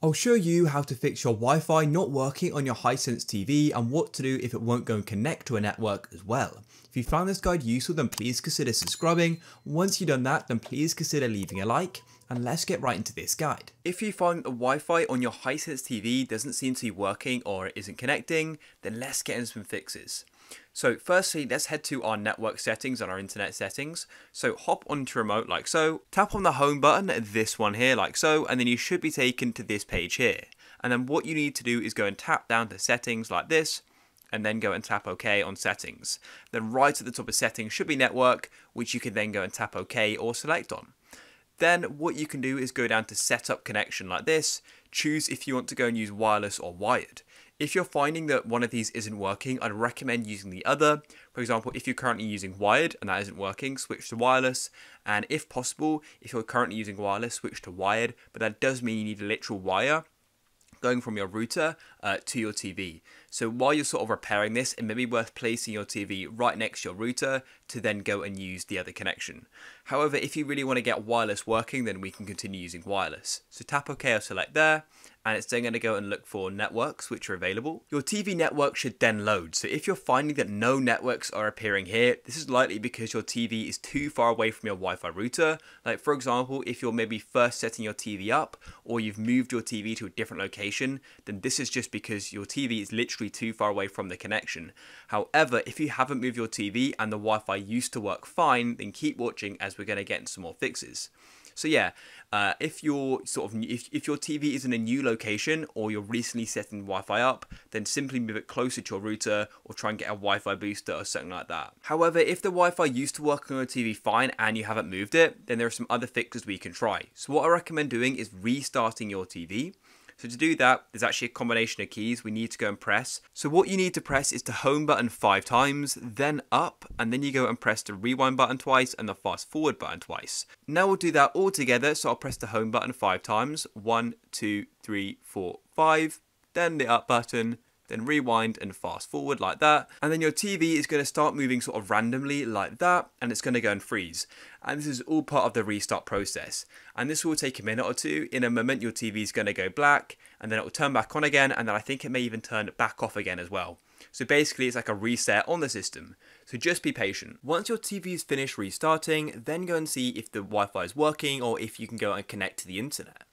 I'll show you how to fix your Wi-Fi not working on your Hisense TV and what to do if it won't go and connect to a network as well. If you found this guide useful then please consider subscribing. Once you've done that then please consider leaving a like and let's get right into this guide. If you find the Wi-Fi on your Hisense TV doesn't seem to be working or isn't connecting, then let's get into some fixes. So firstly, let's head to our network settings and our internet settings. So hop onto remote like so, tap on the home button, this one here like so, and then you should be taken to this page here. And then what you need to do is go and tap down to settings like this, and then go and tap OK on settings. Then right at the top of settings should be network, which you can then go and tap OK or select on. Then what you can do is go down to setup connection like this, choose if you want to go and use wireless or wired. If you're finding that one of these isn't working, I'd recommend using the other. For example, if you're currently using wired and that isn't working, switch to wireless. And if possible, if you're currently using wireless, switch to wired. But that does mean you need a literal wire going from your router uh, to your TV. So while you're sort of repairing this, it may be worth placing your TV right next to your router to then go and use the other connection. However, if you really want to get wireless working, then we can continue using wireless. So tap OK or select there, and it's then going to go and look for networks which are available. Your TV network should then load. So if you're finding that no networks are appearing here, this is likely because your TV is too far away from your Wi-Fi router. Like for example, if you're maybe first setting your TV up or you've moved your TV to a different location, then this is just because your TV is literally too far away from the connection. However, if you haven't moved your TV and the Wi-Fi used to work fine, then keep watching as we're going to get into some more fixes. So yeah, uh, if your sort of if, if your TV is in a new location or you're recently setting Wi-Fi up, then simply move it closer to your router or try and get a Wi-Fi booster or something like that. However, if the Wi-Fi used to work on your TV fine and you haven't moved it, then there are some other fixes we can try. So what I recommend doing is restarting your TV. So to do that, there's actually a combination of keys we need to go and press. So what you need to press is the home button five times, then up, and then you go and press the rewind button twice and the fast forward button twice. Now we'll do that all together. So I'll press the home button five times. One, two, three, four, five. Then the up button, then rewind and fast forward like that. And then your TV is going to start moving sort of randomly like that, and it's going to go and freeze. And this is all part of the restart process. And this will take a minute or two. In a moment, your TV is going to go black, and then it will turn back on again, and then I think it may even turn back off again as well. So basically, it's like a reset on the system. So just be patient. Once your TV is finished restarting, then go and see if the Wi-Fi is working or if you can go and connect to the internet.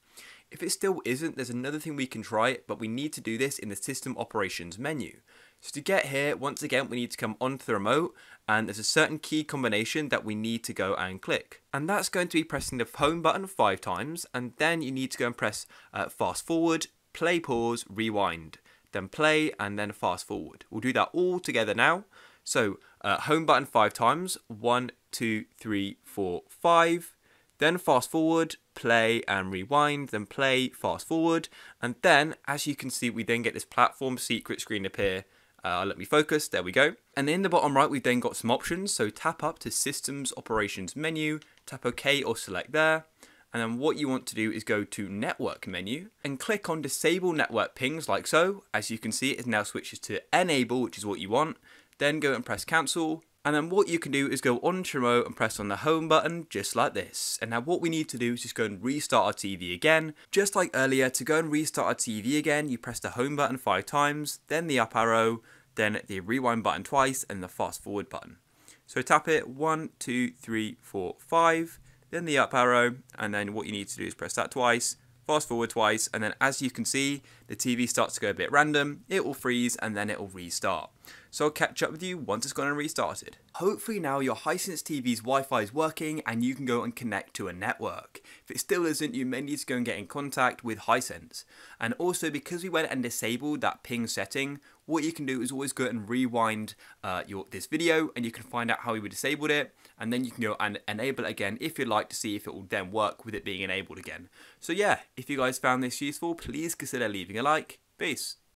If it still isn't, there's another thing we can try, but we need to do this in the system operations menu. So to get here, once again, we need to come onto the remote and there's a certain key combination that we need to go and click. And that's going to be pressing the home button five times and then you need to go and press uh, fast forward, play pause, rewind, then play and then fast forward. We'll do that all together now. So uh, home button five times, one, two, three, four, five, then fast forward, play and rewind, then play, fast forward, and then as you can see we then get this platform secret screen appear. Uh, let me focus, there we go. And in the bottom right we've then got some options, so tap up to Systems Operations menu, tap OK or select there, and then what you want to do is go to Network menu and click on Disable Network Pings like so. As you can see it now switches to Enable which is what you want, then go and press Cancel, and then what you can do is go on to remote and press on the home button just like this. And now what we need to do is just go and restart our TV again. Just like earlier, to go and restart our TV again, you press the home button five times, then the up arrow, then the rewind button twice, and the fast forward button. So tap it one, two, three, four, five, then the up arrow, and then what you need to do is press that twice, fast forward twice, and then as you can see, the TV starts to go a bit random, it will freeze, and then it will restart so I'll catch up with you once it's gone and restarted. Hopefully now your Hisense TV's Wi-Fi is working and you can go and connect to a network. If it still isn't, you may need to go and get in contact with Hisense. And also because we went and disabled that ping setting, what you can do is always go and rewind uh, your this video and you can find out how we disabled it and then you can go and enable it again if you'd like to see if it will then work with it being enabled again. So yeah, if you guys found this useful, please consider leaving a like. Peace.